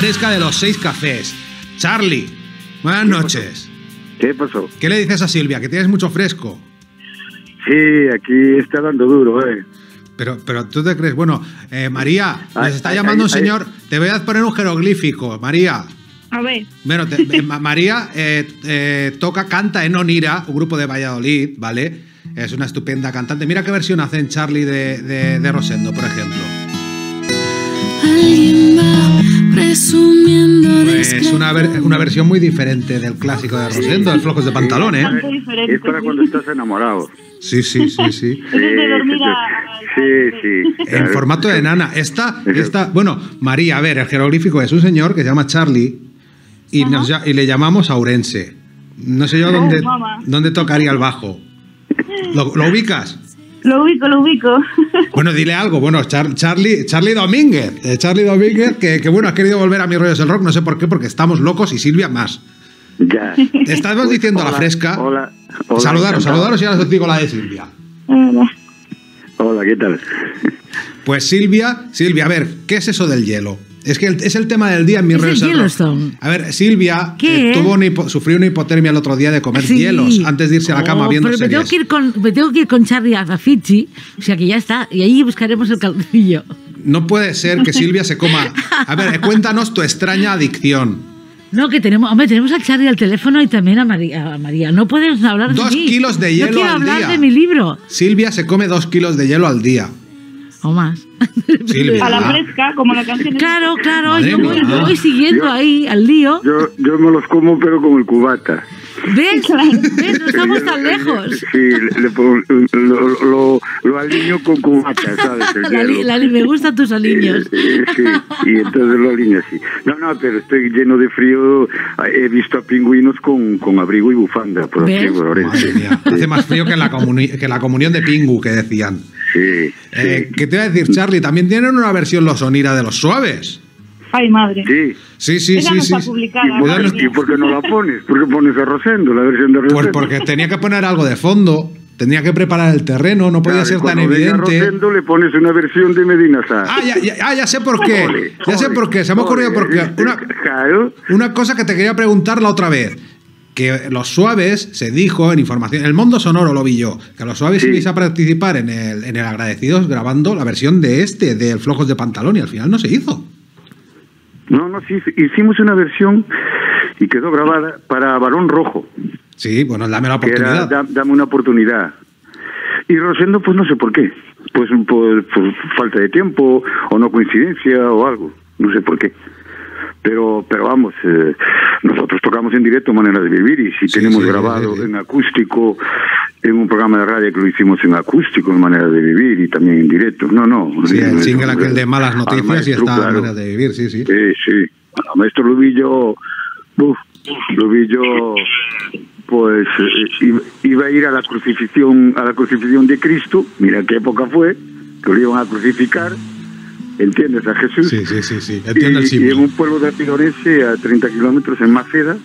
fresca de los seis cafés. Charlie, buenas noches. ¿Qué pasó? ¿Qué le dices a Silvia? Que tienes mucho fresco. Sí, aquí está dando duro, ¿eh? Pero, pero tú te crees, bueno, eh, María, nos Ay, está ay, llamando un ay, señor. Te voy a poner un jeroglífico, María. A ver. Bueno, te- eh, Ma- María eh, eh, toca, canta en Onira, un grupo de Valladolid, ¿vale? Es una estupenda cantante. Mira qué versión hace en Charlie de, de- de Rosendo, por ejemplo. Alguien va presumiendo Pues una, ver- una versión muy diferente del clásico de Rosendo, el Flojos de Pantalón, ¿eh? Es para cuando estás enamorado. Sí, sí, sí, sí. Es de a... Sí, sí. En formato de nana. Esta, esta, bueno, María, a ver, el jeroglífico es un señor que se llama Charlie y, nos y le llamamos Aurense. No sé yo dónde, mamá. dónde tocaría el bajo. ¿Lo, lo ubicas? Lo ubico, lo ubico. Bueno, dile algo. Bueno, Char- Charlie, Charlie Domínguez. eh, Charlie Domínguez, que, que, bueno, ha querido volver a mis rollos del rock. No sé por qué, porque estamos locos y Silvia más. Ya. Te estamos diciendo a la Hola, fresca. Hola. hola, saludaros, saludaros y ahora os digo la de Silvia. Hola, ¿qué tal? Pues Silvia, Silvia, a ver, ¿qué es eso del hielo? Es que el- es el tema del día en mi. A ver, Silvia eh, tuvo una hipo- sufrió una hipotermia el otro día de comer Sí. hielos antes de irse a la cama Oh, viendo pero me tengo, que ir con, me tengo que ir con Charlie a Fiji, o sea que ya está, y ahí buscaremos el calcillo. No puede ser que Silvia se coma. A ver, eh, cuéntanos tu extraña adicción. No, que tenemos, hombre, tenemos a Charlie al teléfono y también a María. a María. No puedes hablar Dos de mí. kilos de hielo quiero al hablar día. de mi libro, Silvia se come dos kilos de hielo al día. o más. Silvia. A la fresca, como la canción. Claro, claro, Madre yo voy, voy siguiendo Yo- ahí al lío. Yo, yo me los como, pero con el cubata. ¿Ves? ¿Ves? No estamos tan lejos. Sí, le pongo- lo, lo, lo alineo con cubata, ¿sabes? Me gustan tus aliños. Eh, eh, sí, y entonces lo alineo así. No, no, pero estoy lleno de frío. He visto a pingüinos con, con abrigo y bufanda por aquí, ¿Ves? por Madre Orense. mía, hace más frío que la, comuni- que la comunión de Pingu que decían. Sí, Eh, sí. ¿Qué te iba a decir, Charlie? También tienen una versión Los Onira de los suaves. Ay, madre. Sí. Sí, sí, Esa sí. no sí. está ¿Y publicada. por, qué- y por qué no la pones? ¿Por qué pones a Rosendo, la versión de Rosendo? Pues porque tenía que poner algo de fondo, tenía que preparar el terreno, no podía Claro, ser tan evidente. Rosendo le pones una versión de Medina Sá. Ah ya, ya, ah, ya sé por qué. Ole, Ya sé por qué. Se me ha ocurrido porque una, Claro. una cosa que te quería preguntar la otra vez. Que los suaves se dijo en información, el mundo sonoro lo vi yo, que los suaves Sí. ibais a participar en el, en el Agradecidos grabando la versión de este, del Flojos de Pantalón, y al final no se hizo. No, no, sí, hicimos una versión y quedó grabada para Varón Rojo, Sí, bueno, dame la era oportunidad. da- dame una oportunidad. Y Rosendo, pues no sé por qué. Pues por, por falta de tiempo o no coincidencia o algo. No sé por qué. Pero, pero vamos, eh, nosotros tocamos en directo Manera de Vivir y si Sí, tenemos sí, grabado sí, en acústico, en un programa de radio que lo hicimos en acústico, en Manera de Vivir y también en directo. No, no. Sí, el single aquel de malas al noticias y está claro. manera de vivir, sí, sí. Sí, sí. A maestro lo vi yo, uf, lo vi yo, pues eh, iba- iba a ir a la crucifixión, a la crucifixión de Cristo. Mira qué época fue, que lo iban a crucificar. ¿Entiendes? A Jesús. Sí, sí, sí, sí. Entiendo el y, y símbolo. en un pueblo de Pidorense, a 30 kilómetros en Maceda,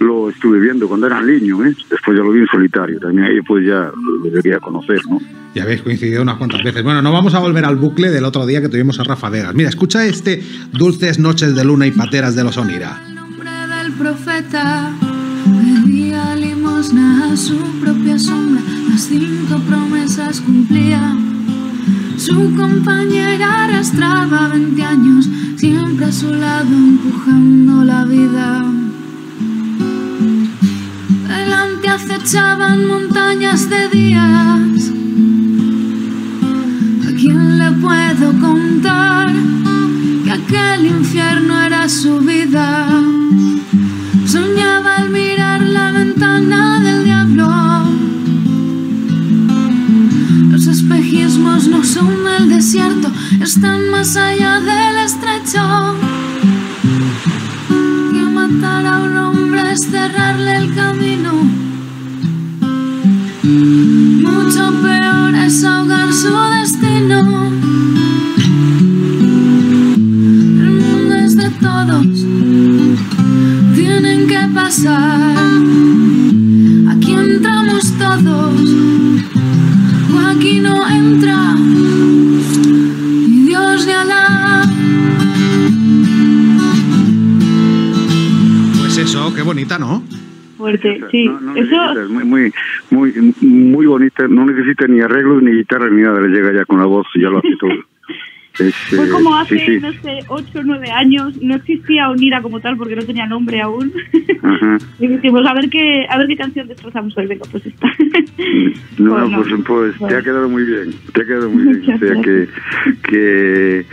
lo estuve viendo cuando era niño, ¿eh? Después ya lo vi en solitario. También ahí pues ya lo debería conocer, ¿no? Ya habéis coincidido unas cuantas veces. Bueno, no vamos a volver al bucle del otro día que tuvimos a Rafa Vegas. Mira, escucha este Dulces Noches de Luna y Pateras de los Onira. El nombre del profeta pedía limosna a su propia sombra, las cinco promesas cumplía. Su compañera arrastraba 20 años, siempre a su lado empujando la vida. Delante acechaban montañas de días. ¿A quién le puedo contar que aquel infierno era su vida? Soñaba al mirar la ventana están más allá del estrecho. Que matar a un hombre es cerrarle el camino. Mucho peor es ahogar su destino. Sí. No, no Eso, necesitas, muy, muy, muy, muy bonita, no necesita ni arreglos, ni guitarra, ni nada, le llega ya con la voz y ya lo hace todo. Es, fue como hace, sí, sí. no sé, 8 o 9 años, no existía Onira como tal porque no tenía nombre aún. Ajá. y dijimos, a ver qué, a ver qué canción destrozamos hoy, venga, pues esta. No, Bueno, pues, pues te bueno. ha quedado muy bien, te ha quedado muy bien. O sea que, que,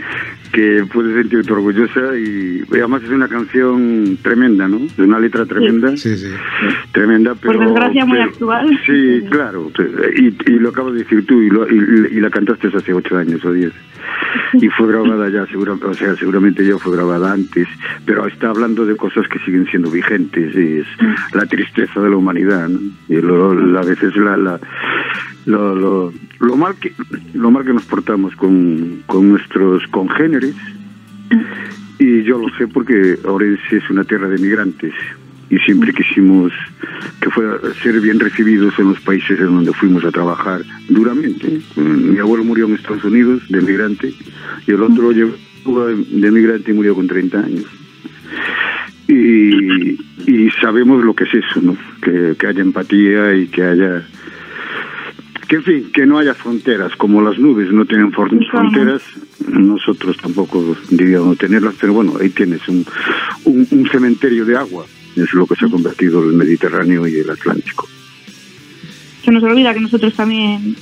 que puedes sentirte orgullosa y, y además es una canción tremenda, ¿no? De una letra tremenda, Sí, sí. tremenda, pero... desgracia, muy pero- actual. Sí, claro, y, y lo acabas de decir tú y, lo- y, y la cantaste hace ocho años o diez. Y fue grabada ya, segura, o sea, seguramente ya fue grabada antes, pero está hablando de cosas que siguen siendo vigentes, y es la tristeza de la humanidad, ¿no? Y lo- la- a veces la, la, lo, lo, lo mal que lo mal que nos portamos con, con nuestros congéneres y yo lo sé porque Orense es una tierra de migrantes y siempre quisimos que fuera ser bien recibidos en los países en donde fuimos a trabajar duramente. Mi abuelo murió en Estados Unidos de migrante y el otro de migrante y murió con 30 años. Y, y sabemos lo que es eso, ¿no? Que, que haya empatía y que haya que en fin, que no haya fronteras, como las nubes no tienen fronteras, nosotros tampoco deberíamos tenerlas, pero bueno, ahí tienes un, un, un cementerio de agua, es lo que se ha convertido el Mediterráneo y el Atlántico. Se nos olvida que nosotros también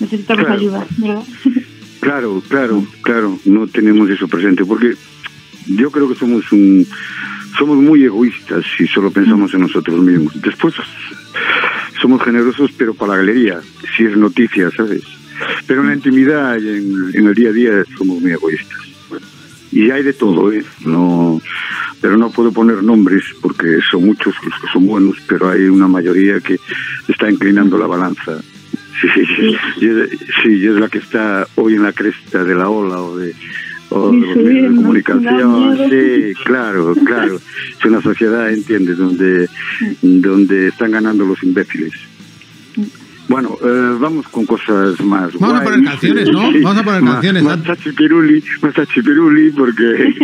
necesitamos Claro. ayuda, ¿verdad? Claro, claro, claro, no tenemos eso presente, porque yo creo que somos un somos muy egoístas y solo pensamos en nosotros mismos. Después somos generosos, pero para la galería, si es noticia, ¿sabes? Pero en la intimidad y en, el día a día somos muy egoístas. Y hay de todo, ¿eh? No, pero no puedo poner nombres porque son muchos los que son buenos, pero hay una mayoría que está inclinando la balanza. Sí, sí, sí. Y es, sí, es la que está hoy en la cresta de la ola o de, o los medios de comunicación. Sí, claro, claro. Es una sociedad, ¿entiendes?, donde, donde están ganando los imbéciles. Bueno, eh, vamos con cosas más. Vamos a poner canciones, ¿no? Vamos a poner Más- canciones, Más Dan. tachipiruli, más tachipiruli, porque.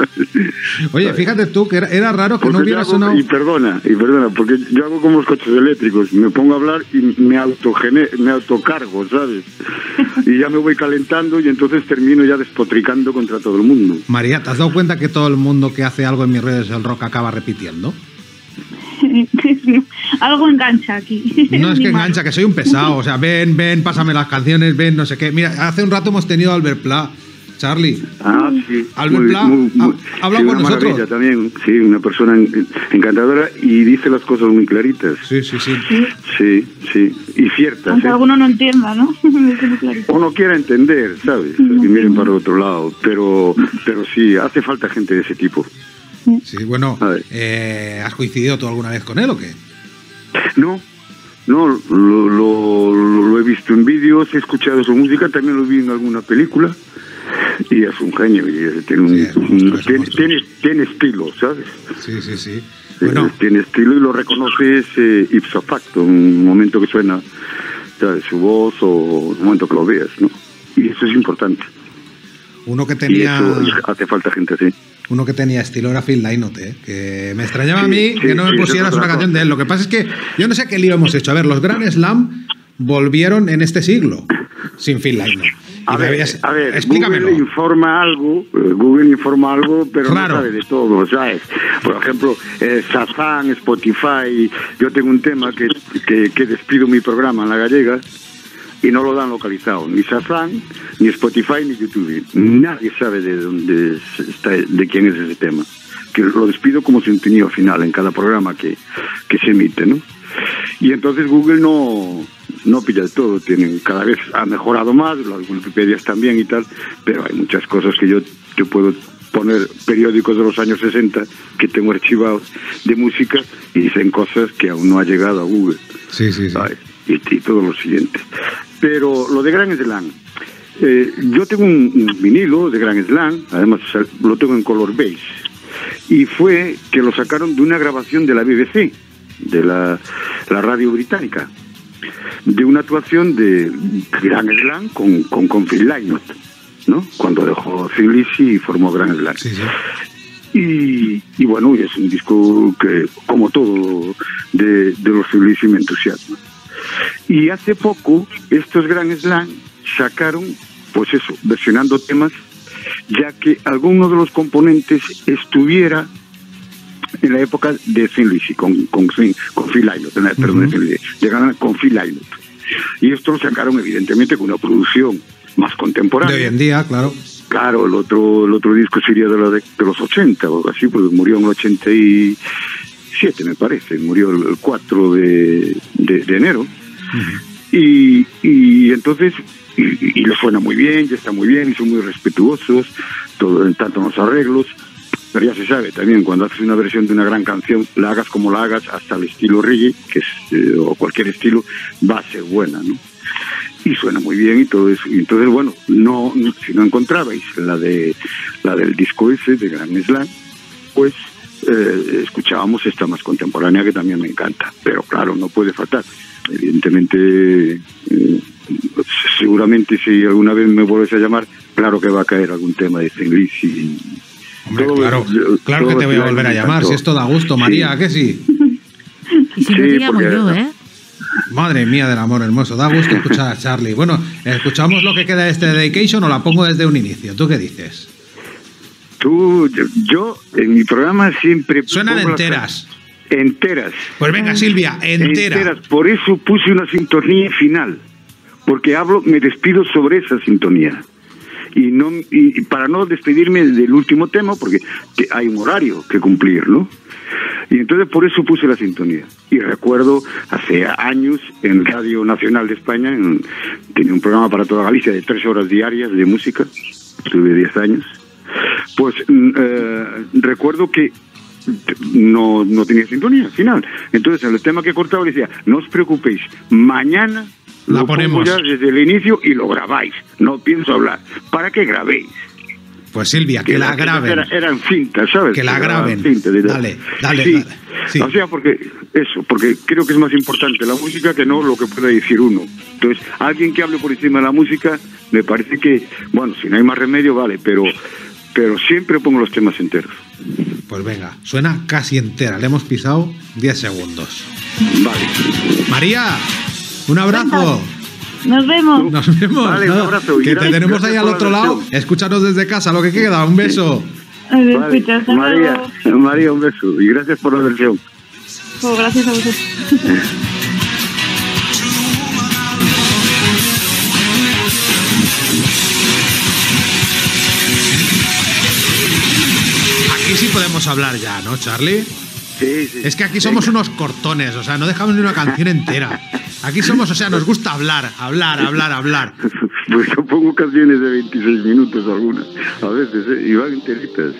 Oye, fíjate tú que era, era raro que no porque hubiera hago- sonado. Y perdona, y perdona, porque yo hago como los coches eléctricos, me pongo a hablar y me autogene, me autocargo, ¿sabes? Y ya me voy calentando y entonces termino ya despotricando contra todo el mundo. María, ¿te has dado cuenta que todo el mundo que hace algo en mis redes del rock acaba repitiendo? Algo engancha aquí. No es que engancha, que soy un pesado. O sea, ven, ven, pásame las canciones, ven, no sé qué. Mira, hace un rato hemos tenido a Albert Pla. Charlie, Ah, sí. Albert Pla, ha- habla sí, con una nosotros. también, sí, una persona en- encantadora y dice las cosas muy claritas. sí, sí, sí. Sí, sí, y ciertas. Aunque ¿eh? alguno no entienda, ¿no? Muy o no quiera entender, ¿sabes? Y miren para otro lado. Pero, pero sí, hace falta gente de ese tipo. Sí, bueno, eh, ¿has coincidido tú alguna vez con él o qué? No, no, lo, lo, lo he visto en vídeos, he escuchado su música, también lo vi en alguna película. Y es un genio, y tiene, un, Sí, monstruo, tiene, tiene, tiene estilo, ¿sabes? Sí, sí, sí. Bueno, Tiene estilo y lo reconoces eh, ipso facto, un momento que suena ¿sabes? su voz o un momento que lo veas, ¿no? Y eso es importante. Uno que Y tenía eso hace falta gente así. uno que tenía estilo era Phil ¿eh? que me extrañaba a Sí, mí sí, que no me sí, pusieras una canción de él. Lo que pasa es que yo no sé qué lío hemos hecho. A ver, los Grand Slam volvieron en este siglo sin Phil A ver, habías- a ver, explícamelo. Google informa algo, eh, Google informa algo, pero no sabe de todo, ¿sabes? Por ejemplo, eh, Shazam, Spotify, yo tengo un tema que, que, que despido mi programa en la gallega y no lo dan localizado, ni Shazam, ni Spotify, ni YouTube. Nadie sabe de dónde está, de quién es ese tema. Que lo despido como contenido final en cada programa que, que se emite, ¿no? Y entonces Google no, no pilla de todo, tienen cada vez ha mejorado más, las Wikipedias también y tal, pero hay muchas cosas que yo, yo puedo poner periódicos de los años 60 que tengo archivados de música y dicen cosas que aún no ha llegado a Google. Sí, sí, sí. Y, y todo lo siguiente. Pero lo de Gran Slam, eh, yo tengo un, un vinilo de Gran Slam, además lo tengo en color beige, y fue que lo sacaron de una grabación de la BBC, de la, la radio británica, de una actuación de Gran Slam con, con, con Phil Lynott, ¿no? Cuando dejó Thin Lizzy y formó Gran Slam. Sí, sí. Y, y bueno, es un disco que, como todo, de, de los y me entusiasma. Y hace poco, estos Grand Slam sacaron, pues eso, versionando temas, ya que alguno de los componentes estuviera en la época de Thin Lizzy, con, con, con Phil Lynott, en la- perdón, de Lizzy, llegaron con Phil Lynott. Y esto lo sacaron evidentemente con una producción más De contemporánea. hoy en día, claro. Claro, el otro, el otro disco sería de, la de, de los 80 o algo así, porque murió en el 87, me parece, murió el, el 4 de, de, de enero. Y, y entonces, y, y suena muy bien, ya está muy bien, y son muy respetuosos, todo, tanto los arreglos, pero ya se sabe también, cuando haces una versión de una gran canción, la hagas como la hagas, hasta el estilo reggae, que es, eh, o cualquier estilo, va a ser buena, ¿no? y suena muy bien y todo eso. Y entonces, bueno, no, no- si no encontrabais la de la del disco ese de Gran Slam, pues eh, escuchábamos esta más contemporánea que también me encanta. Pero claro, no puede faltar. Evidentemente, eh, seguramente si alguna vez me vuelves a llamar, claro que va a caer algún tema de Thin Lizzy. Hombre, Todo- claro, claro que te voy a volver a llamar, tanto. si esto da gusto, María, ¿a que sí? Y si no Sí, te llamo yo, ¿eh? Madre mía del amor hermoso, da gusto escuchar a Charlie. Bueno, ¿escuchamos lo que queda de este dedication o la pongo desde un inicio? ¿Tú qué dices? Tú, yo, yo, en mi programa siempre... Suenan enteras. Enteras. Pues venga, Silvia, entera. enteras. Por eso puse una sintonía final, porque hablo, me despido sobre esa sintonía. Y no y para no despedirme del último tema, porque que hay un horario que cumplir, ¿no? Y entonces por eso puse la sintonía. Y recuerdo hace años en Radio Nacional de España, en- tenía un programa para toda Galicia de tres horas diarias de música, estuve 10 años. Pues mm, eh, recuerdo que no, no tenía sintonía final. Entonces, en el tema que cortaba decía, no os preocupéis, mañana La lo pongo ponemos. ya desde el inicio y lo grabáis. No pienso hablar. ¿Para qué grabéis? Pues Silvia, que la graben. Era, eran cintas, ¿sabes? Que la graben. cintas Dale, dale, Sí. dale. Sí. O sea, porque eso, porque creo que es más importante la música que no lo que pueda decir uno. Entonces, alguien que hable por encima de la música, me parece que, bueno, si no hay más remedio, vale, pero, pero siempre pongo los temas enteros. Pues venga, suena casi entera. Le hemos pisado 10 segundos. Vale. María, un abrazo. Nos vemos. Nos vemos. Vale, un abrazo Que te tenemos ahí al otro lado. Escúchanos desde casa, lo que queda. Un beso. Vale. María. María, un beso y gracias por la versión. Oh, gracias a vosotros. Aquí sí podemos hablar ya, ¿no, Charlie? Sí, sí. Es que aquí somos unos cortones, o sea, no dejamos ni una canción entera. Aquí somos, o sea, nos gusta hablar, hablar, hablar, hablar. Pues yo pongo canciones de 26 minutos algunas, a veces, ¿eh? y van enteritas.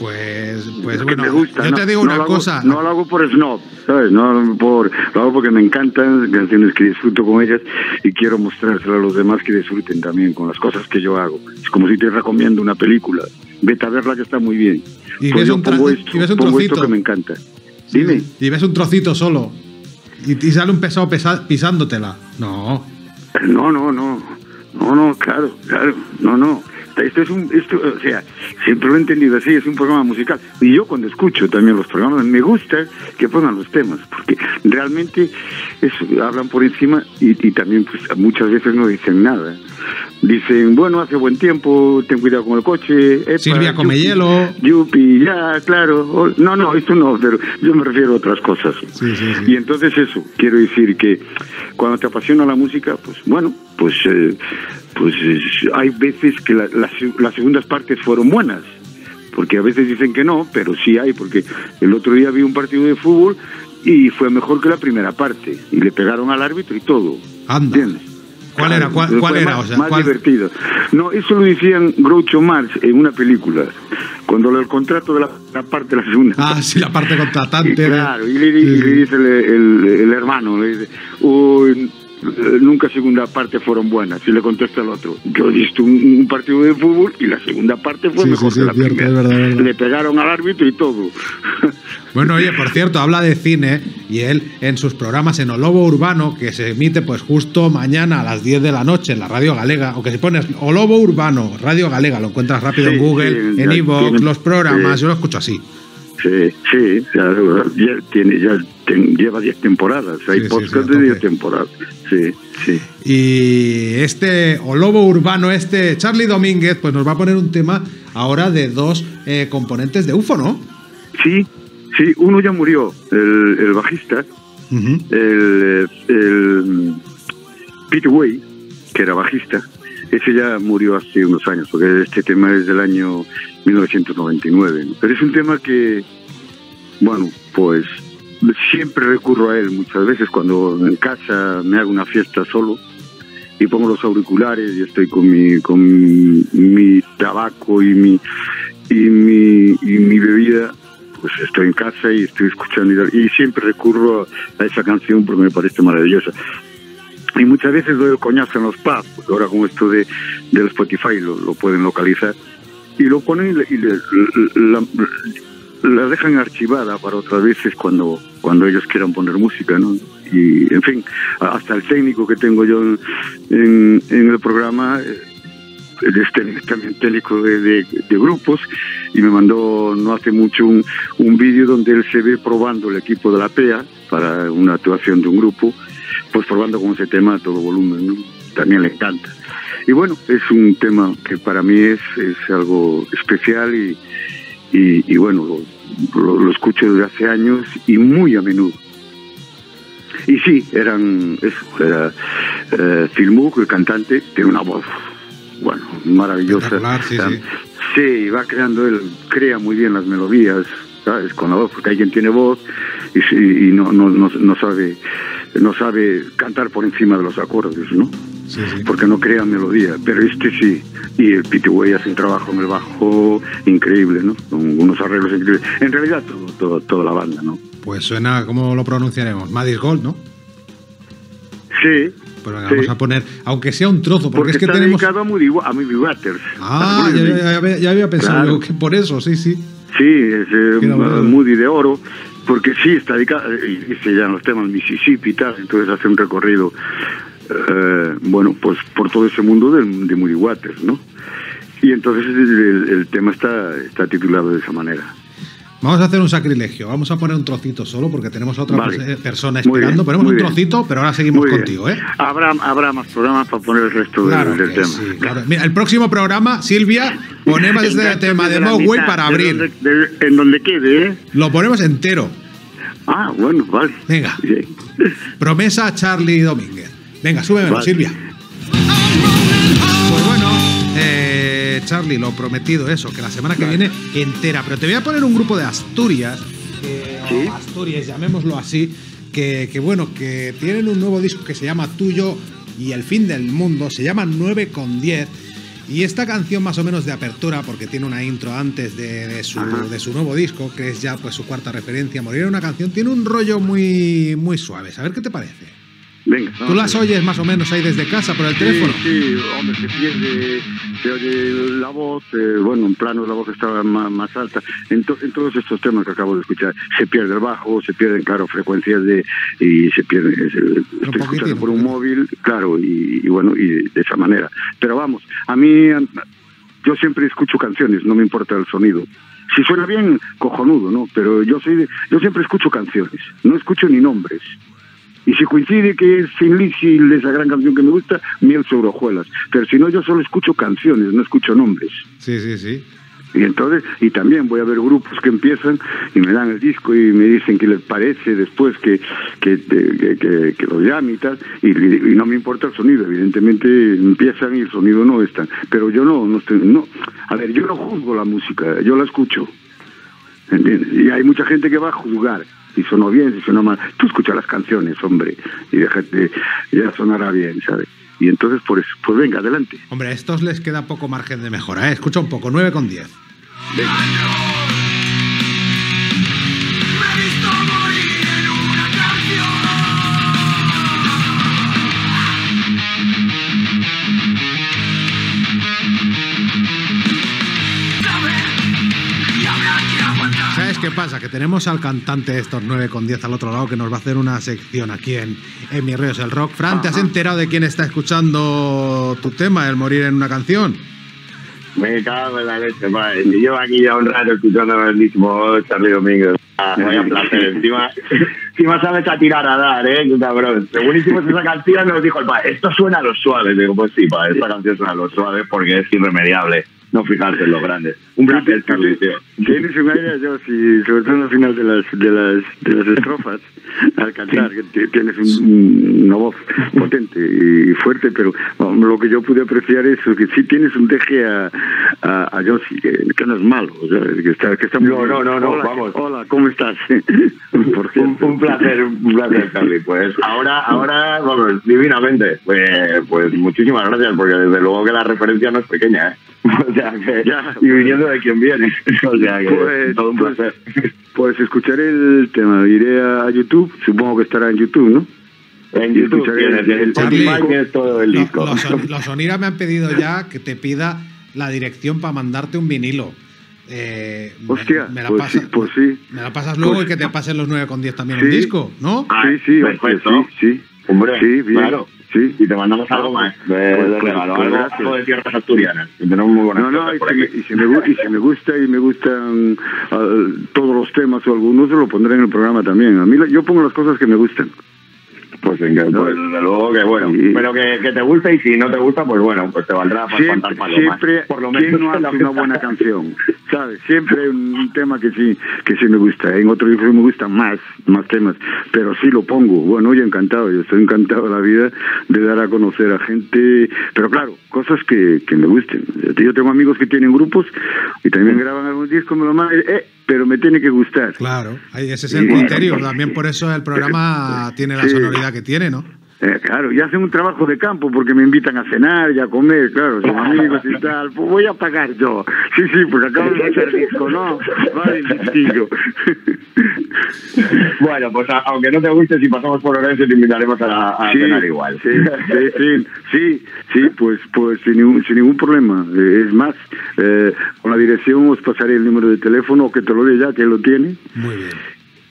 Pues, pues bueno, me gusta, yo no- te digo no una hago- cosa. no lo hago por snob, ¿sabes? No por, lo hago porque me encantan, canciones que disfruto con ellas y quiero mostrárselo a los demás que disfruten también con las cosas que yo hago. Es como si te recomiendo una película. Vete a verla que está muy bien. Y Pues ves yo un pongo y esto, ves un pongo esto trocito. que me encanta. Dime. Y ves un trocito solo. Y, y sale un pesado pesa- pisándotela. No. No, no, no. No, no, claro, claro. No, no. Esto es un, esto, o sea, siempre lo he entendido así, es un programa musical. Y yo cuando escucho también los programas, me gusta que pongan los temas, porque realmente eso, hablan por encima y, y también pues, muchas veces no dicen nada. Dicen, bueno, hace buen tiempo, ten cuidado con el coche. epa, Silvia come yupi, hielo. Yupi, ya, claro. o- No, no, esto no, pero yo me refiero a otras cosas. Sí, sí, sí. Y entonces eso, quiero decir que cuando te apasiona la música, pues bueno, pues, eh, pues es- hay veces que la- las, las segundas partes fueron buenas, porque a veces dicen que no, pero sí hay, porque el otro día vi un partido de fútbol y fue mejor que la primera parte, y le pegaron al árbitro y todo. Anda. ¿Entiendes? ¿Cuál era? ¿Cuál- era? Más, O sea, más ¿cuál- divertido. No, eso lo decían Groucho Marx en una película, cuando el contrato de la, la parte de la segunda Ah, sí, la parte contratante. de- claro, y le, Sí, y le dice el, el- el hermano, le dice, "Uy, eh, nunca segunda parte fueron buenas. Y le contesta al otro, yo he visto un, un partido de fútbol y la segunda parte fue Sí, mejor sí, que sí, la es cierto, primera. es verdad, es verdad. Le pegaron al árbitro y todo. Bueno, oye, por cierto, habla de cine y él en sus programas en Olobo Urbano, que se emite pues justo mañana a las 10 de la noche en la Radio Galega, o que si pones Olobo Urbano, Radio Galega, lo encuentras rápido Sí, en Google, sí, en Evox, los programas, sí. yo lo escucho así. Sí, sí, ya, ya tiene, ya ten- lleva 10 temporadas. Hay Sí, podcast sí, de 10 tope. temporadas. Sí, sí. Y este Olobo Urbano, este Charlie Domínguez, pues nos va a poner un tema ahora de dos eh, componentes de UFO, ¿no? Sí, sí, uno ya murió, el, el bajista, el, el Pete Way, que era bajista, ese ya murió hace unos años, porque este tema es del año 1999. ¿no? Pero es un tema que, bueno, pues siempre recurro a él muchas veces cuando en casa me hago una fiesta solo y pongo los auriculares y estoy con mi, con mi, tabaco y mi, y mi, y mi bebida pues estoy en casa y estoy escuchando y, siempre recurro a esa canción porque me parece maravillosa. Y muchas veces doy el coñazo en los pubs, ahora con esto de, del Spotify lo, lo pueden localizar, y lo ponen y, le- y le- la, dejan archivada para otras veces cuando, cuando ellos quieran poner música, ¿no? Y, en fin, hasta el técnico que tengo yo en, en, el programa, eh, es también técnico de, de- de grupos y me mandó no hace mucho un, un vídeo donde él se ve probando el equipo de la PEA para una actuación de un grupo, pues probando con ese tema a todo volumen, ¿no? También le encanta. Y bueno, es un tema que para mí es, es algo especial y, y, y bueno, lo, lo- lo escucho desde hace años y muy a menudo. Y sí, eran, eso, era eh, Moog, el cantante, tiene una voz, bueno, maravillosa. Sí, sí. Sí, va creando, él crea muy bien las melodías, ¿sabes? Con la voz, porque hay quien tiene voz y, y no, no, no, no sabe no sabe cantar por encima de los acordes, ¿no? Sí, sí. Porque no crea melodía, pero este sí. Y el Pete Way hace un trabajo en el bajo increíble, ¿no? Con unos arreglos increíbles. En realidad, todo, todo, toda la banda, ¿no? Pues suena, ¿cómo lo pronunciaremos? Madis Gold, ¿no? Sí. Pues venga, sí. vamos a poner, aunque sea un trozo, porque, Porque, es que está tenemos. dedicado a Moody, a Moody Waters. Ah, ¿Te ya, acuerdas? ya- ya había- pensado Claro. que por eso, sí, sí. Sí, es eh, bueno. Moody de oro, porque sí está dedicado, y dice ya en los temas Mississippi y tal, entonces hace un recorrido, eh, bueno, pues por todo ese mundo del, de Moody Waters, ¿no? Y entonces el- el tema está, está titulado de esa manera. Vamos a hacer un sacrilegio. Vamos a poner un trocito solo porque tenemos a otra Vale. pers- persona esperando. bien, Ponemos un bien. trocito, pero ahora seguimos Muy contigo, ¿eh? Habrá, habrá más programas para poner el resto del- Claro del, que tema. sí, claro. Mira, el próximo programa, Silvia, ponemos este tema de Mogwai para de abrir. donde- de- en donde quede, ¿eh? Lo ponemos entero. Ah, bueno, vale. Venga. Promesa a Charlie Domínguez. Venga, súbemelo, Vale. Silvia. Pues bueno, Charlie, lo prometido eso, que la semana que viene entera. Pero te voy a poner un grupo de Asturias, que- o Sí. Asturias, llamémoslo así, que, que bueno, que tienen un nuevo disco que se llama Tuyo y el fin del mundo, se llama 9 con 10. Y esta canción más o menos de apertura, porque tiene una intro antes de, de su, de su nuevo disco, que es ya pues su cuarta referencia, Morir en una canción, tiene un rollo muy, muy suave. A ver qué te parece. Venga. ¿Tú vamos las oyes más o menos ahí desde casa por el Sí, teléfono? Sí, hombre, se pierde, se oye la voz, eh, bueno, en plano la voz estaba más, más alta. En, to- en todos estos temas que acabo de escuchar, se pierde el bajo, se pierden, claro, frecuencias de. y se pierde. eh, se- estoy escuchando por un móvil, claro, y, y bueno, y de esa manera. Pero vamos, a mí, yo siempre escucho canciones, no me importa el sonido. Si suena bien, cojonudo, ¿no? Pero yo soy de- yo siempre escucho canciones, no escucho ni nombres. Y si coincide que es Sin Lizzy, esa gran canción que me gusta, miel sobre hojuelas. Pero si no, yo solo escucho canciones, no escucho nombres. Sí, sí, sí. Y entonces, y también voy a ver grupos que empiezan y me dan el disco y me dicen qué les parece después que, que, que, que- que lo llame y tal. Y, y no me importa el sonido, evidentemente empiezan y el sonido no está. Pero yo no, no estoy, no. A ver, yo no juzgo la música, yo la escucho. ¿Entiendes? Y hay mucha gente que va a juzgar. Si sonó bien, si sonó mal. Tú escucha las canciones, hombre, y déjate, ya sonará bien, ¿sabes? Y entonces, por eso, pues venga, adelante. Hombre, a estos les queda poco margen de mejora, ¿eh? Escucha un poco, 9 con 10. Me pasa? Que tenemos al cantante de estos 9 con 10 al otro lado que nos va a hacer una sección aquí en, en Mi Ríos el Rock. Fran, ¿te has enterado de quién está escuchando tu tema, El Morir en una canción? Me cago en la leche, padre. Si llevo aquí ya un rato escuchando el mismo Charlie Domínguez. Ah, vaya placer. Encima, encima sabes a tirar a dar, ¿eh? Cabrón. Según hicimos esa canción, nos dijo el padre, esto suena a lo suave. Digo, pues sí, padre, esta canción suena a lo suave porque es irremediable no fijarse en los grandes. Un placer, tío. Tienes un aire, yo, sí, sobre todo al final de las, de las, de las estrofas, al cantar, que tienes un- una voz potente y fuerte, pero um, lo que yo pude apreciar es que sí tienes un deje a, a, a Josie, que, que no es malo, o sea, que está, que está muy No, no, no, no, hola, vamos. Hola, ¿cómo estás? Por Un, placer, un placer, Charlie. Pues ahora, ahora, vamos, divinamente. Pues, pues muchísimas gracias, porque desde luego que la referencia no es pequeña, ¿eh? O sea que, Ya. y viniendo de quien viene. O sea que, Pues, todo un pues, placer. Pues escucharé el tema, iré a YouTube, supongo que estará en YouTube, ¿no? En YouTube el- el todo el disco. Los, los Onira me han pedido ya que te pida la dirección para mandarte un vinilo. Eh, Hostia, me, la pues pasa- sí, pues sí. me la pasas luego Pues- y que te pasen los 9 con 10 también Sí. un disco, ¿no? Ah, sí, sí, perfecto. sí, sí. Hombre, Sí, bien, claro. Sí. Y te mandamos algo más de, Pues- de pues- regalo, pues algo, de tierras asturianas. que tenemos muy buenas No, no, y por si, me, y, si me, y si me gusta y me gustan ah, todos los temas o algunos, lo pondré en el programa también. A mí yo pongo las cosas que me gustan. Pues, venga, pues desde luego que bueno. Sí. Pero que, que te guste y si no te gusta, pues bueno, pues te valdrá para Siempre, palomas. siempre Por lo ¿quién menos no hace una buena canción? ¿Sabes? Siempre hay un, un tema que sí, que sí me gusta. En otro disco me gustan más, más temas, pero sí lo pongo. Bueno, yo encantado, yo estoy encantado de la vida de dar a conocer a gente, pero claro, cosas que, que me gusten. Yo tengo amigos que tienen grupos y también graban algún disco, me lo mandan, eh, pero me tiene que gustar. Claro, ahí ese es el Sí. criterio. También por eso el programa tiene la Sí. Que tiene, ¿no? Eh, claro, y hacen un trabajo de campo porque me invitan a cenar y a comer, claro, son amigos y tal. Pues voy a pagar yo. Sí, sí, porque acabo de hacer disco, ¿no? Vale, listillo. Bueno, pues a- aunque no te guste, si pasamos por Orense te invitaremos a, a Sí, cenar igual. Sí, sí, sí, sí, sí, pues, pues sin, ningún, sin ningún problema. Eh, es más, eh, con la dirección os pasaré el número de teléfono que te lo dé ya, que él lo tiene. Muy bien.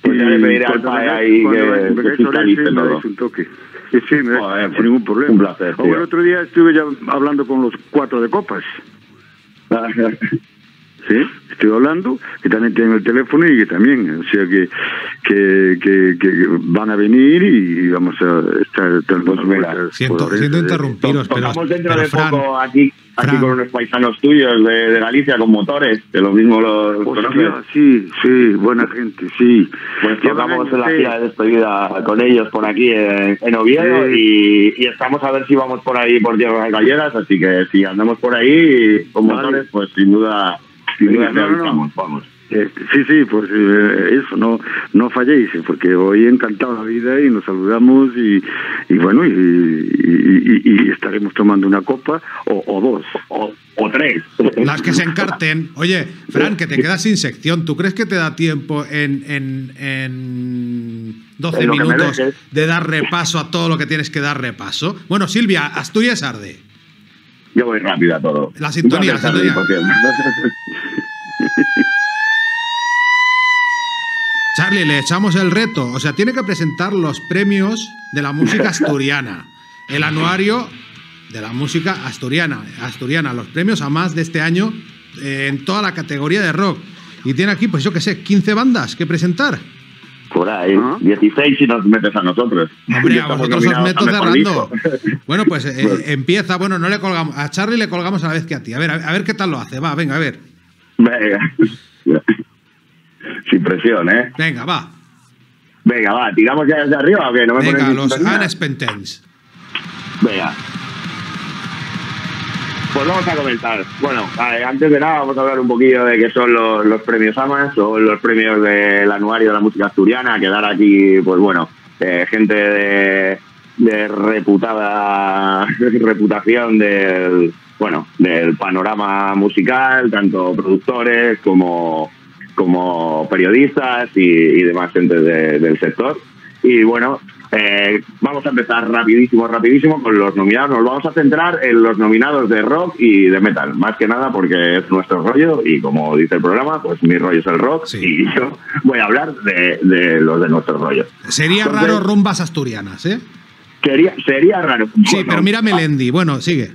Pues ya le pediré al vengáis- ahí que- que fiscalice todo. dais un toque. Sí, sí, me- sin pues, ningún problema. un placer, O el otro día estuve ya hablando con los cuatro de copas. Sí, estoy hablando, que también tienen el teléfono y que también, o sea que, que, que, que van a venir y vamos a estar dando Pues Siento, siento interrumpiros, pero, Tocamos dentro pero de Fran, poco aquí, aquí Fran. con unos paisanos tuyos de, de Galicia con motores, que lo mismo los. Hostia, sí, sí, buena gente, sí. Pues tocamos la gira de despedida con ellos por aquí en, en Oviedo y, y estamos a ver si vamos por ahí por tierras gallegas, así que si andamos por ahí con Vale. motores, pues sin duda, No, no, no. realizamos, vamos. Eh, sí, sí, pues eh, eso, no no falléis, eh, porque hoy encantado la vida y nos saludamos y, y bueno, y, y- y- y estaremos tomando una copa o, o dos. O, o tres. Las que se encarten. Oye, Fran, que te quedas sin sección. ¿Tú crees que te da tiempo en, en, en 12 En lo que me minutos de dar repaso a todo lo que tienes que dar repaso? Bueno, Silvia, Asturias arde. Yo voy rápido a todo. La sintonía, la sintonía. Charlie, le echamos el reto. O sea, tiene que presentar los premios de la música asturiana. El anuario de la música asturiana. Asturiana, los premios a más de este año eh, en toda la categoría de rock. Y tiene aquí, pues yo qué sé, 15 bandas que presentar. Por ahí, Ah. 16 si nos metes a nosotros. Hombre, a vosotros os meto cerrando. Bueno, pues eh, Bueno. empieza. Bueno, no le colgamos. A Charlie le colgamos a la vez que a ti. A ver, a, ver qué tal lo hace. Va, venga, a ver. Venga. Sin presión, ¿eh? Venga, va. Venga, va, ¿tiramos ya desde arriba o qué? ¿No me Venga, los sintonía? Unexpentens. Venga. Pues vamos a comentar. Bueno, antes de nada vamos a hablar un poquillo de qué son los, los premios AMAS, son los premios del anuario de la música asturiana, que dar aquí, pues bueno, eh, gente de, reputada reputación del bueno del panorama musical, tanto productores como, como periodistas y, demás gente de- del sector. Y bueno, Eh, vamos a empezar rapidísimo, rapidísimo con los nominados. Nos vamos a centrar en los nominados de rock y de metal, más que nada porque es nuestro rollo y como dice el programa, pues mi rollo es el rock Sí. y yo voy a hablar de, de los de nuestro rollo. Sería Entonces- raro rumbas asturianas, ¿eh? Sería, sería raro. Sí, Bueno, pero mira Melendi. Bueno, sigue.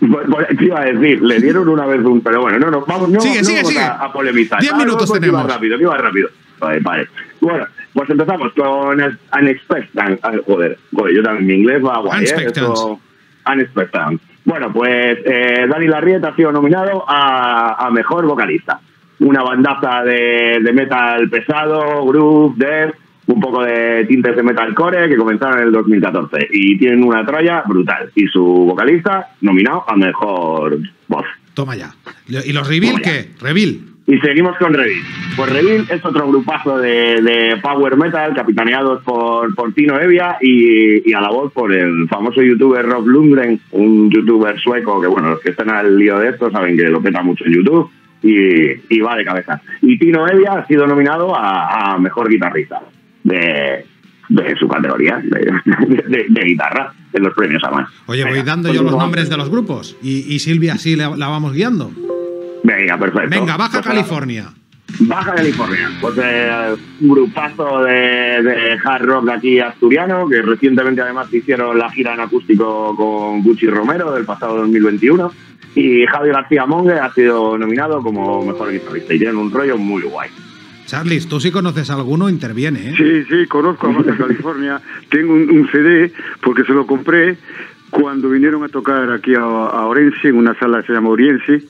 Pues, pues, te iba a decir, le dieron una vez un. Pero bueno, no, no, vamos, no, Sigue, no sigue, vamos sigue. A, a polemizar. Diez Ah, no, minutos pues, tenemos. Iba rápido, iba rápido. Vale, vale. Bueno, pues empezamos con Unexpected. Ah, Joder, joder, yo también, mi inglés va guay. ¿eh? Unexpected. Bueno, pues eh, Dani Larrieta ha sido nominado a, a mejor vocalista. Una bandaza de, de metal pesado, groove, death, un poco de tintes de metalcore que comenzaron en el 2014 y tienen una tralla brutal. Y su vocalista nominado a mejor voz. Toma ya. ¿Y los Reveal qué? Reveal. Y seguimos con Revil. Pues Revil es otro grupazo de, de power metal capitaneados por, por Tino Evia y, y a la voz por el famoso youtuber Rob Lundgren, un youtuber sueco que, bueno, los que están al lío de esto saben que lo peta mucho en YouTube y, y va de cabeza. Y Tino Evia ha sido nominado a, a mejor guitarrista de, de su categoría de, de- de guitarra en los premios AMAN. Oye, voy dando yo los nombres de los grupos. Y, y Silvia así la, la vamos guiando. Venga, perfecto. Venga, Baja Pues, California. Baja California, pues eh, un grupazo de, de hard rock de aquí asturiano, que recientemente además hicieron la gira en acústico con Gucci Romero del pasado 2021. Y Javi García Monge ha sido nominado como mejor guitarrista y tienen un rollo muy guay. Charlis, tú sí conoces a alguno, interviene, ¿eh? Sí, sí, conozco a Baja California. Tengo un, un CD porque se lo compré cuando vinieron a tocar aquí a, a Orense, en una sala que se llama Oriense.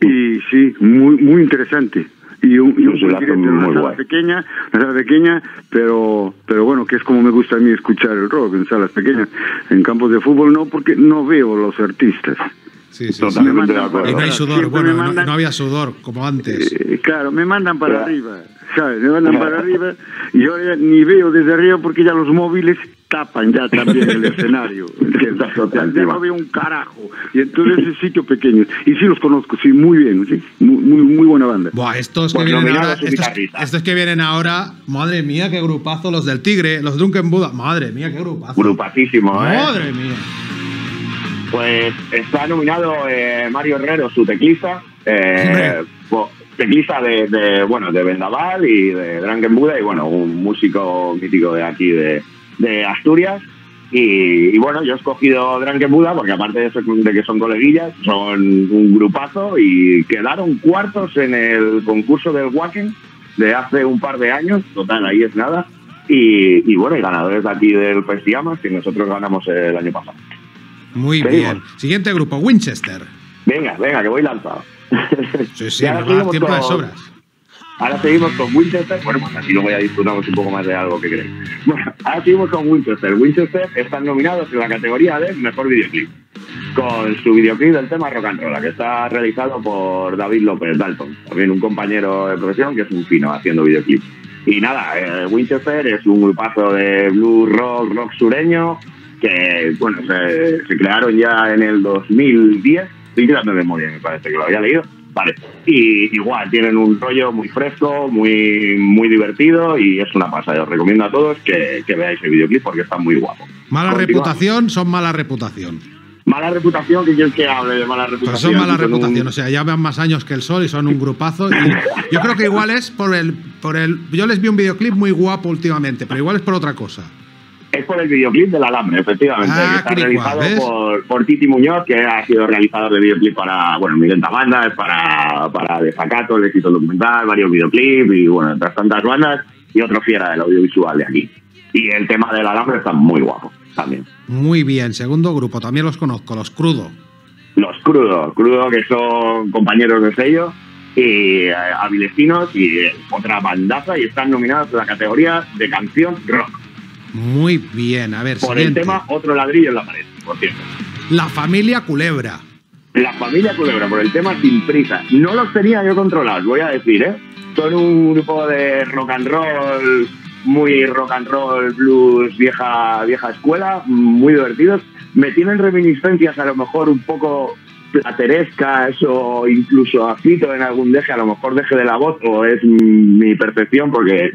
Y sí, muy muy interesante. Y un, y un muy una sala guay. pequeña, una sala pequeña, pero pero bueno, que es como me gusta a mí escuchar el rock en salas pequeñas. En campos de fútbol no, porque no veo los artistas. Sí, sí, sí. Totalmente de acuerdo. Y no hay para- sudor, siempre bueno, me no, mandan- no había sudor como antes. Eh, claro, me mandan para arriba, ¿sabes? Me mandan para arriba y yo ya ni veo desde arriba porque ya los móviles tapan ya también el escenario, ¿entiendes? Ya, no veo un carajo. Y entonces es sitio pequeño. Y sí los conozco, sí, muy bien, sí. Muy, muy, muy buena banda. Buah, estos que Pues vienen ahora, estos, estos que vienen ahora, madre mía, qué grupazo, los del Tigre, los Drunken Buddha, madre mía, qué grupazo. Grupacísimo, ¿eh? Madre mía. Pues está nominado eh, Mario Herrero, su teclista, eh, Teclista de, de, bueno de Vendaval y de Drunken Buddha y bueno un músico mítico de aquí de, de Asturias y, y, bueno yo he escogido Drunken Buddha porque aparte de, eso, de que son coleguillas son un grupazo y quedaron cuartos en el concurso del Wacken de hace un par de años total ahí es nada y, y bueno y ganadores de aquí del Festiamas que nosotros ganamos el año pasado Muy Seguimos. bien. Siguiente grupo, Winchester. Venga, venga, que voy lanzado. Sí, sí, Y ahora nos va seguimos de con- sobras. Ahora seguimos con Winchester. Bueno, pues así luego ya disfrutamos un poco más de algo que queréis. Bueno, ahora seguimos con Winchester. Winchester están nominados en la categoría de Mejor Videoclip. Con su videoclip del tema Rock and Roll, que está realizado por David López Dalton, también un compañero de profesión que es un fino haciendo videoclip. Y nada, eh, Winchester es un grupazo de blues rock, rock sureño, que bueno, se, se crearon ya en el 2010. Estoy tirando de memoria, me parece que lo había leído. Vale. Y igual, tienen un rollo muy fresco, muy, muy divertido y es una pasada. Os recomiendo a todos que, que veáis el videoclip porque está muy guapo. Mala reputación, son mala reputación. Mala reputación, ¿qué quieres que hable de mala reputación? son mala un- reputación, o sea, ya van más años que el sol y son un grupazo. Y yo creo que igual es por el, por el. Yo les vi un videoclip muy guapo últimamente, pero igual es por otra cosa. Es por el videoclip del Alambre, efectivamente, Ah, que está realizado por, por Titi Muñoz, que ha sido realizador de videoclip para, bueno, Miguel Bandas, para, para Desacato, el éxito documental, varios videoclips y, bueno, otras tantas bandas y otro fiera del audiovisual de aquí. Y el tema del Alambre está muy guapo también. Muy bien, segundo grupo, también los conozco, los crudo. Los Crudos, Crudo que son compañeros de sello y eh, avilesinos y eh, otra bandaza y están nominados en la categoría de canción rock. Muy bien, a ver, Por siguiente. el tema Otro ladrillo en la pared, por cierto. La familia Culebra. La familia Culebra, por el tema Sin Prisa. No los tenía yo controlados, voy a decir, ¿eh? Son un grupo de rock and roll, muy rock and roll, blues, vieja, vieja escuela, muy divertidos. Me tienen reminiscencias a lo mejor un poco platerescas o incluso afito en algún deje, a lo mejor deje de la voz o es mi percepción porque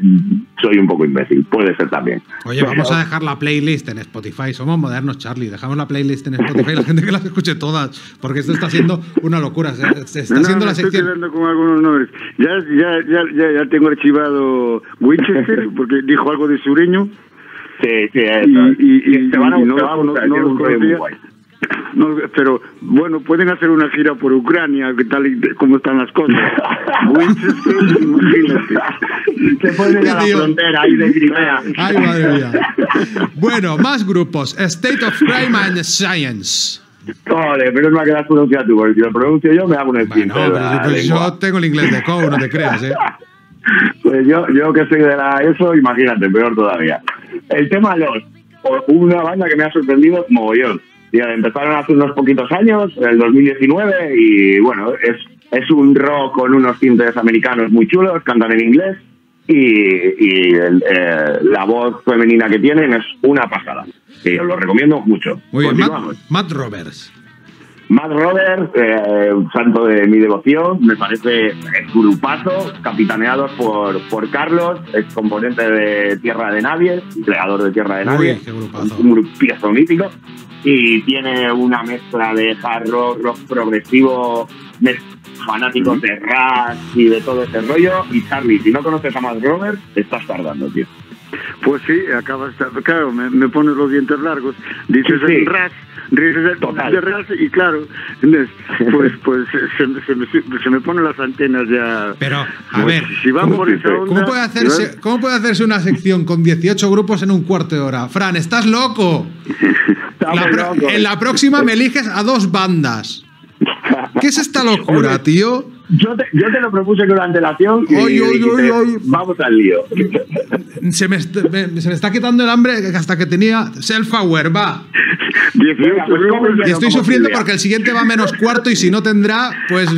soy un poco imbécil, puede ser también. Oye, vamos a dejar la playlist en Spotify, somos modernos, Charlie, dejamos la playlist en Spotify, la gente que las escuche todas, porque esto está siendo una locura, se, se está No, haciendo la estoy sección... quedando con algunos nombres. Ya, ya, ya, ya, ya tengo archivado Winchester, porque dijo algo de sureño. Sí, sí, eso. Y- y- y- te van a, y no- te va a no No, pero bueno, pueden hacer una gira por Ucrania, que tal y como están las cosas. Winchester, imagínate. Se puede ir a la frontera ahí de Crimea. Ay, madre mía. Bueno, más grupos. State of Crime and Science. Joder, pero es más que la has pronunciado tú, porque si lo pronuncio yo me hago un Bueno, esfínter de pero pues yo tengo el inglés de Co, no te creas, ¿eh? Pues yo, yo que soy de la ESO, imagínate, peor todavía. El tema Los, una banda que me ha sorprendido mogollón. Empezaron hace unos poquitos años, en el 2019, y bueno, es, es un rock con unos tintes americanos muy chulos, cantan en inglés, y, y el, eh, la voz femenina que tienen es una pasada. Y os lo recomiendo mucho. Muy bien. Matt, Matt Roberts. Matt Roberts, eh, un santo de mi devoción, me parece es grupazo, capitaneado por, por Carlos, ex componente de Tierra de Nadie, creador de Tierra de Nadie, un grupazo mítico, y tiene una mezcla de hard rock, rock progresivo, fanáticos de rap y de todo ese rollo, y Charlie, si no conoces a Matt Roberts, estás tardando, tío. Pues sí, acaba de estar. Claro, me, me pones los dientes largos. Dices Sí, sí. el ras, dices Total. de ras, y claro, pues, pues se, me- se, me, se me ponen las antenas ya. Pero, a Pues, ver, si van ¿cómo, por esa onda, ¿cómo puede hacerse, ¿cómo puede hacerse una sección con 18 grupos en un cuarto de hora? Fran, estás loco. Estamos La pro- locos. en la próxima me eliges a dos bandas. ¿Qué es esta locura, tío? Yo te, yo te lo propuse con antelación y dijiste, ay, ay. vamos al lío. Se me, se me está quitando el hambre hasta que tenía self-aware, va. 18 Venga, pues, grupos. ¿cómo Y estoy sufriendo porque el siguiente va a menos cuarto y si no tendrá, pues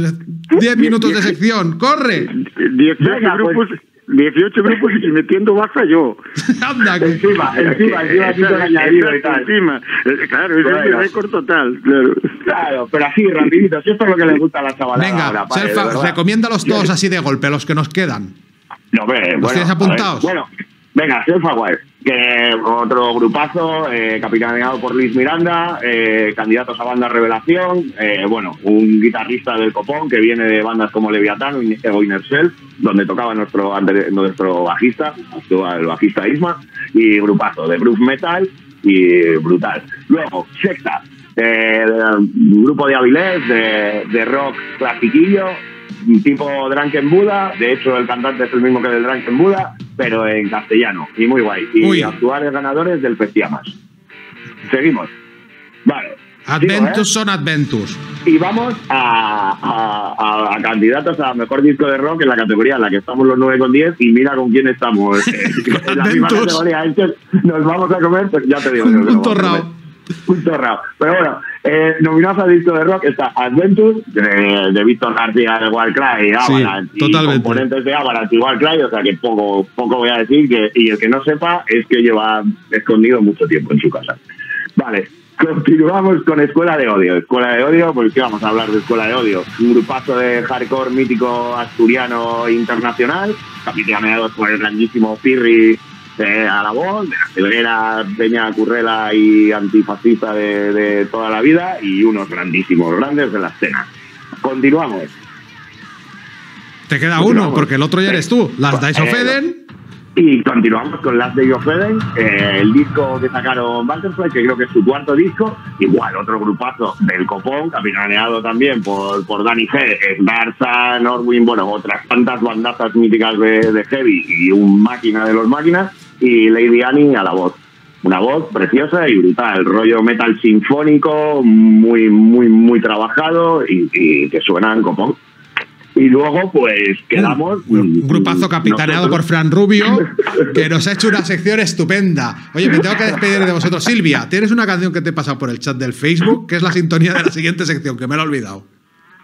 10 minutos de sección. ¡Corre! 18 Venga, pues. grupos. 18 grupos y metiendo baza yo. Anda, que- Encima, encima, encima, encima. Eh, Claro, es Bueno. récord total. Claro. Claro, pero así, rapidito. Si esto es lo que le gusta a la chavalada Venga, ahora, padre, recomiéndalos todos así de golpe, los que nos quedan. No, hombre, bueno, tienes a ver, apuntados? Bueno, venga, Selfaware, que otro grupazo, eh, capitaneado por Luis Miranda, eh, candidatos a banda Revelación, eh, bueno, un guitarrista del copón que viene de bandas como Leviatán o In- o Inner Self, donde tocaba nuestro, nuestro bajista, actual bajista Isma, y grupazo de Bruce Metal y brutal. Luego, Secta, eh, grupo de Avilés, de, de rock clasiquillo, tipo Drunken Buddha, de hecho el cantante es el mismo que del Drunken Buddha, pero en castellano, y muy guay. Y actuales ganadores del Festiamas. Seguimos. Vale. Adventus Sigo, ¿eh? son Adventus. Y vamos a, a- candidatos a mejor disco de rock en la categoría en la que estamos los 9 con 10 y mira con quién estamos. en la misma Adventus. categoría. Es que nos vamos a comer, pero ya te digo. Un torrao. Un torrao. Pero bueno, eh, nominados a disco de rock está Adventure, de, de Víctor García de Warcry, Avalanche, y totalmente. componentes de Avalanche y Warcry, o sea que poco, poco voy a decir, que, y el que no sepa es que lleva escondido mucho tiempo en su casa. Vale, continuamos con Escuela de Odio. Escuela de Odio, pues ¿qué vamos a hablar de Escuela de Odio? Un grupazo de hardcore mítico asturiano internacional, capitaneados por el grandísimo Pirri eh, a la voz, de la celguera Peña Currela y antifascista de, de toda la vida, y unos grandísimos grandes de la escena. Continuamos. Te queda uno, porque el otro ya eres tú. Las Dice of Eh, Eden. Y continuamos con Last Day of Eden, eh, el disco que sacaron Butterfly, que creo que es su cuarto disco. Igual, otro grupazo del Copón, capitaneado también por, por Danny G, Garza, Norwin, bueno, otras tantas bandazas míticas de, de Heavy y un máquina de los máquinas. Y Lady Annie a la voz. Una voz preciosa y brutal, rollo metal sinfónico, muy, muy, muy trabajado y, y que suena en Copón. Y luego, pues, quedamos... Un grupazo capitaneado por Fran Rubio, que nos ha hecho una sección estupenda. Oye, me tengo que despedir de vosotros. Silvia, tienes una canción que te he pasado por el chat del Facebook, que es la sintonía de la siguiente sección, que me la he olvidado.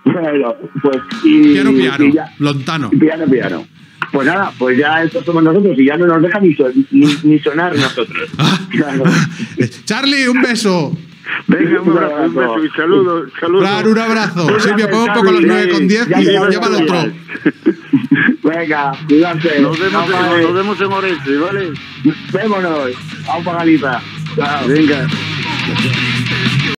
Bueno, pues y, Piano, piano, y ya- lontano. piano, piano. Pues nada, pues ya estos somos nosotros y ya no nos deja ni, so- ni, ni sonar nosotros. Claro. Charlie, un beso. Venga, un abrazo, un beso y saludos. saludos. Fran, un abrazo. Silvia, pon un poco los 9 con 10 Ya y lleva el otro. Venga, cuídate. Nos vemos, en, nos vemos en Orense, ¿vale? Vémonos. Vamos para Galicia. Chao. Venga.